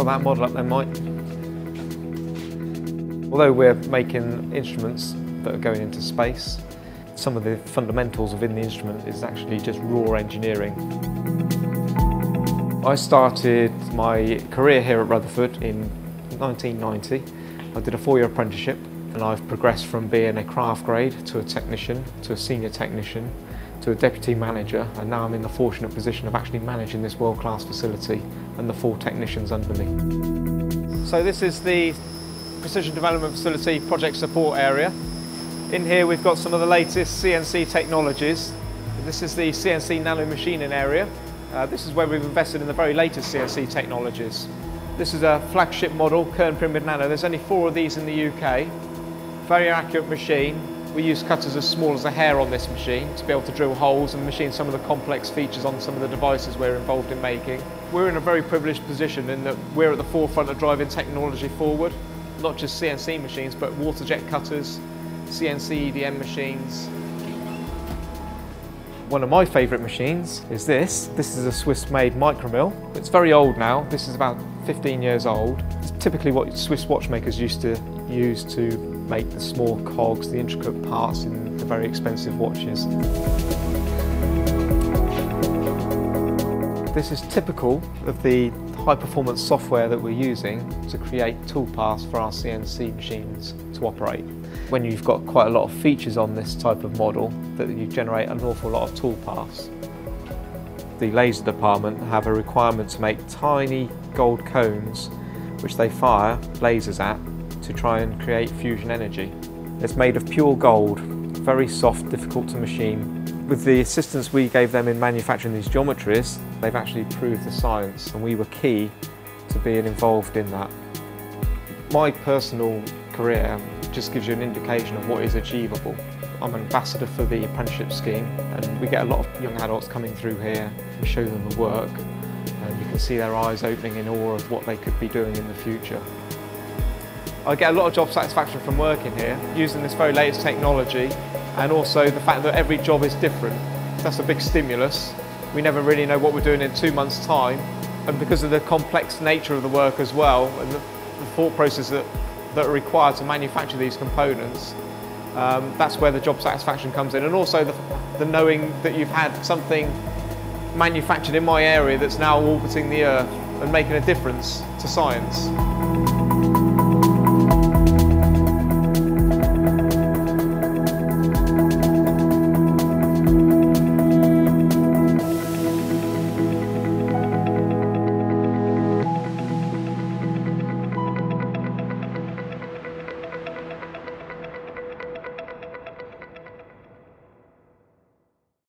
Got that model up there, Mike? Although we're making instruments that are going into space, some of the fundamentals within the instrument is actually just raw engineering. I started my career here at Rutherford in 1990. I did a four-year apprenticeship and I've progressed from being a craft grade to a technician, to a senior technician, to a deputy manager and now I'm in the fortunate position of actually managing this world-class facility and the four technicians under me. So this is the Precision Development Facility Project Support Area. In here we've got some of the latest CNC technologies. This is the CNC nano machining area. Uh, this is where we've invested in the very latest CNC technologies. This is a flagship model, Kern Pyramid Nano. There's only four of these in the UK. Very accurate machine. We use cutters as small as a hair on this machine to be able to drill holes and machine some of the complex features on some of the devices we're involved in making. We're in a very privileged position in that we're at the forefront of driving technology forward, not just CNC machines, but water jet cutters, CNC EDM machines. One of my favourite machines is this. This is a Swiss-made micromill. It's very old now. This is about 15 years old. It's typically what Swiss watchmakers used to use to make the small cogs, the intricate parts in the very expensive watches. This is typical of the high performance software that we're using to create toolpaths for our CNC machines to operate. When you've got quite a lot of features on this type of model, that you generate an awful lot of toolpaths. The laser department have a requirement to make tiny gold cones which they fire lasers at to try and create fusion energy. It's made of pure gold, very soft, difficult to machine. With the assistance we gave them in manufacturing these geometries, they've actually proved the science and we were key to being involved in that. My personal career just gives you an indication of what is achievable. I'm an ambassador for the apprenticeship scheme and we get a lot of young adults coming through here. We show them the work and you can see their eyes opening in awe of what they could be doing in the future. I get a lot of job satisfaction from working here, using this very latest technology and also the fact that every job is different. That's a big stimulus. We never really know what we're doing in two months' time and because of the complex nature of the work as well and the, the thought process that, that are required to manufacture these components, um, that's where the job satisfaction comes in and also the, the knowing that you've had something manufactured in my area that's now orbiting the Earth and making a difference to science.